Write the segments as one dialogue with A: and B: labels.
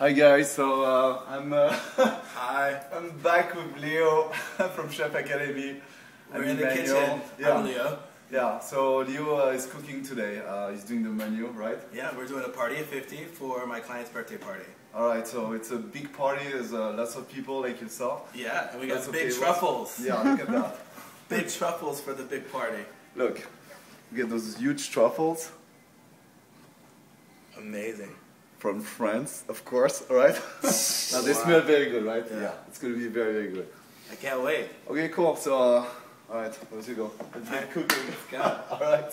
A: Hi guys, so uh, I'm uh,
B: Hi.
A: I'm back with Leo from Chef Academy.
B: We're
A: I'm
B: in the kitchen.
A: Yeah,
B: I'm Leo.
A: yeah. So Leo uh, is cooking today. Uh, he's doing the menu, right?
B: Yeah, we're doing a party at 50 for my client's birthday party.
A: All right. So it's a big party. There's uh, lots of people like yourself.
B: Yeah, and we got big truffles.
A: Yeah, look at that.
B: Big truffles for the big party.
A: Look, you get those huge truffles
B: Amazing.
A: From France, of course. Right. now they
B: Wow.
A: smell very good, right?
B: Yeah.
A: It's gonna be very very good.
B: I can't wait.
A: Okay, cool. So, uh, all right, let's go. Let's get cooking.
B: go.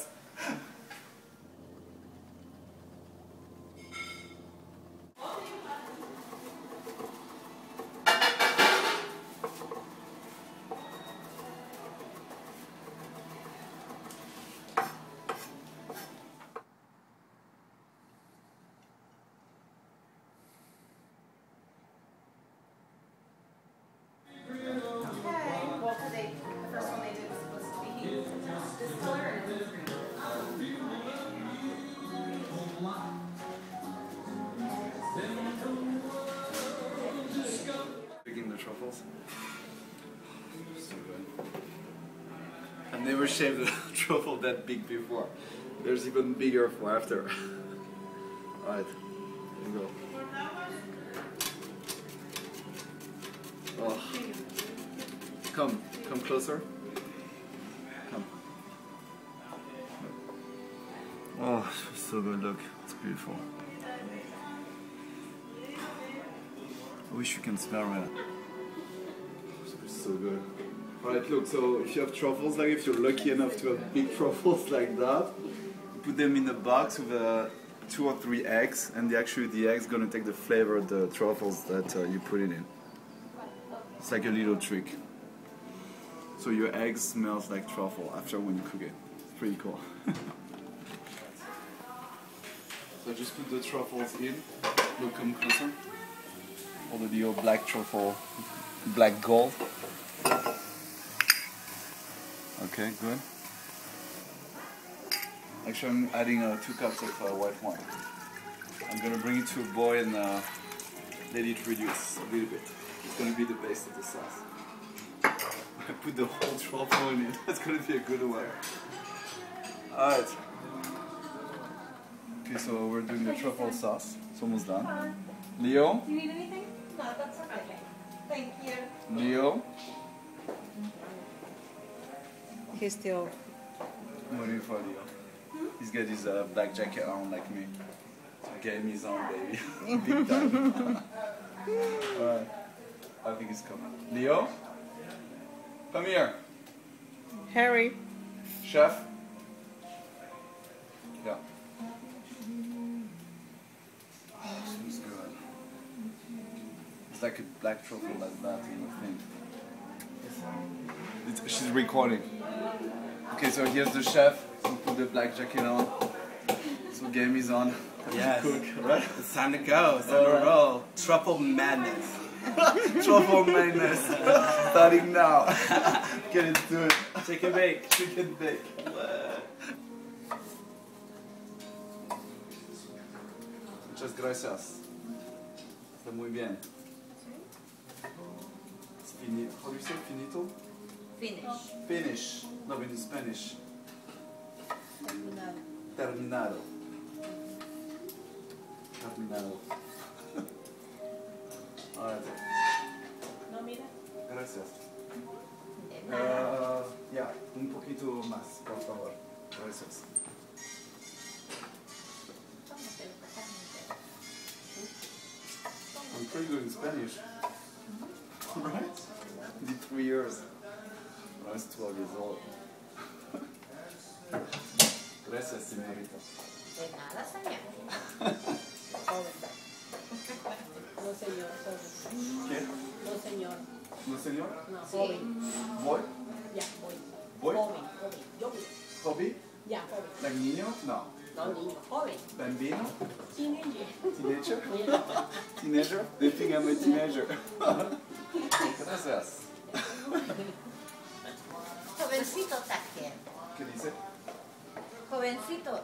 A: never shaved a truffle that big before. There's even bigger for after. Alright, here we go. Oh. Come, come closer. Come. Oh, so good, look. It's beautiful. I wish you can smell it. It's so good. Alright, look, so if you have truffles, like if you're lucky enough to have big truffles like that, put them in a box with uh, two or three eggs, and the, actually the eggs gonna take the flavor of the truffles that uh, you put it in. It's like a little trick. So your egg smells like truffle after when you cook it. It's pretty cool. so just put the truffles in. Look, come closer. All the little black truffle, black gold. Okay, good. Actually, I'm adding uh, two cups of uh, white wine. I'm gonna bring it to a boil and uh, let it reduce a little bit. It's gonna be the base of the sauce. I put the whole truffle in it. That's gonna be a good one. Alright. Okay, so we're doing the truffle sauce. It's almost done. Leo?
C: Do you need anything? No, that's okay. Thank you.
A: Leo?
D: He's still.
A: I'm waiting for Leo. He's got his uh, black jacket on like me. So game is on, baby. Big time. Alright. I think he's coming. Leo? Come here.
D: Harry.
A: Chef? Yeah. Oh, smells good. It's like a black truffle like that in the thing. It's, she's recording. Okay, so here's the chef. So put the black jacket on. So game is on. Time
B: Yes.
A: Cook, right?
B: It's time to go. It's time
A: Alright.
B: to roll. Truffle madness.
A: Truffle madness. Starting now. Get into it.
B: Chicken bake.
A: Chicken bake. Muchas gracias. Está muy bien. It's fini- How do you say finito?
C: Finish.
A: Finish. No, in Spanish. Terminado. Terminado. Alright.
C: No, mira.
A: Gracias. Uh, ya, un poquito más, por favor. Gracias. I'm pretty good in Spanish. Right? Did three years. Was 12 years old. Gracias, señorita.
C: De nada, señor.
E: No señor, joven.
A: ¿Qué?
E: No señor,
A: ¿No, señor?
E: no,
C: Sí.
E: joven.
A: ¿Boy?
E: Ya, voy.
A: ¿Boy?
E: Joven, joven. Yo voy.
A: ¿Hobby?
E: Ya, joven.
A: ¿Like niño? No.
E: No, niño, joven.
A: ¿Bambino?
E: Teenager.
A: ¿Teenager? ¿Teenager? They think I'm a teenager. Gracias.
C: Jovencito también.
A: ¿Qué dice?
C: Jovencito.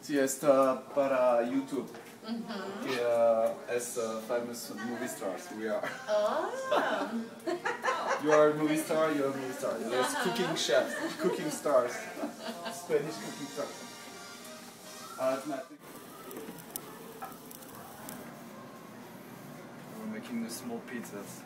A: Sí, está para YouTube. Okay, uh, as uh, famous movie stars, we are.
C: Oh.
A: You are a movie star, you're a movie star. There's cooking chefs, cooking stars, Spanish cooking stars. Arithmetic. We're making the small pizzas.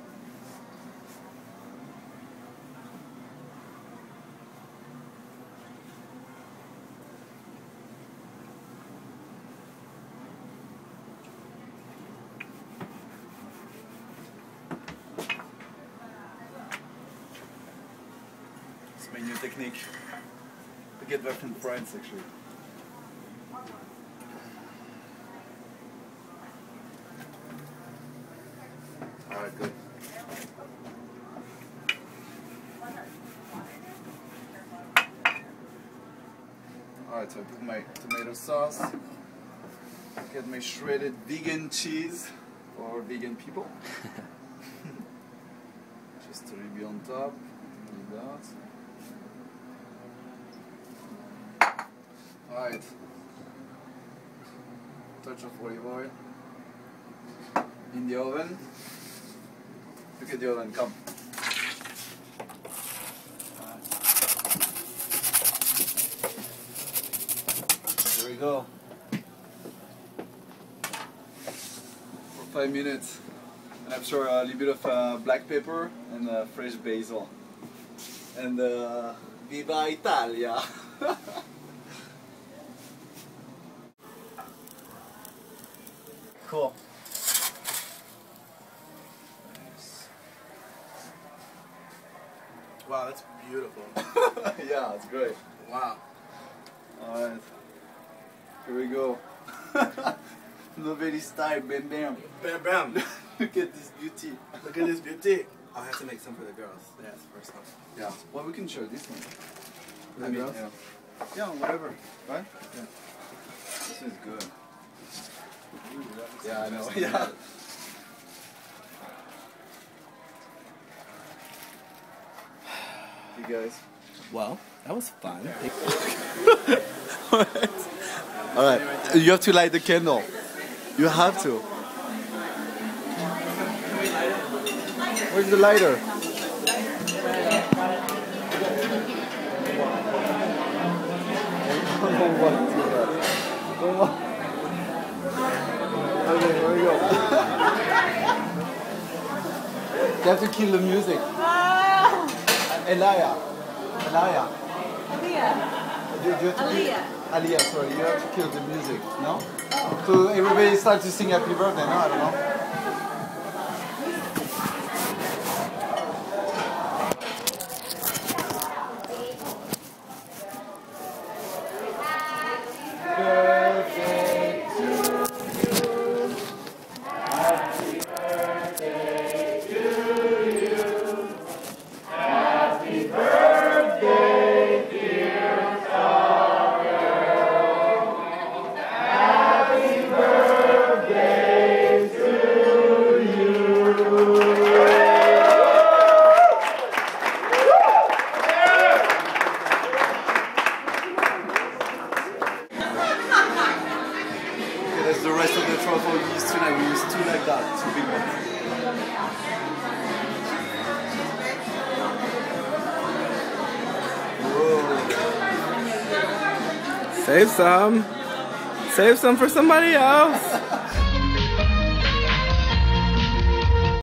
A: My new technique. I get that from France actually. Alright, good. Alright, so I put my tomato sauce. Get my shredded vegan cheese for vegan people. Just to be on top. Like that. Alright. Touch of olive oil. In the oven. Look at the oven, come. Here we go. For five minutes. And I'm sure a little bit of uh, black pepper and uh, fresh basil. And uh, Viva Italia! cool.
B: Wow, that's beautiful.
A: yeah, it's great.
B: Wow.
A: Alright. Here we go. Novelty style, bam bam.
B: Bam, bam.
A: Look at this beauty.
B: Look at this beauty. I'll have to make some for the girls. That's the first one.
A: Yeah. Well, we can share this one.
B: The
A: I mean,
B: girls?
A: yeah. Yeah, whatever. Right? Yeah. This is good. Yeah, I know. Yeah. You guys.
B: Well, that was fun.
A: Alright. You have to light the candle. You have to. Where's the lighter? Okay, you have to kill the music. Ah. Elia. Elia. Do, do you have Aliyah, sorry, you have to kill the music, no? So everybody starts to sing happy birthday, no? I don't know. Truffle used tonight. We used two like that, two big ones. Whoa.
B: Save some. Save some for somebody else.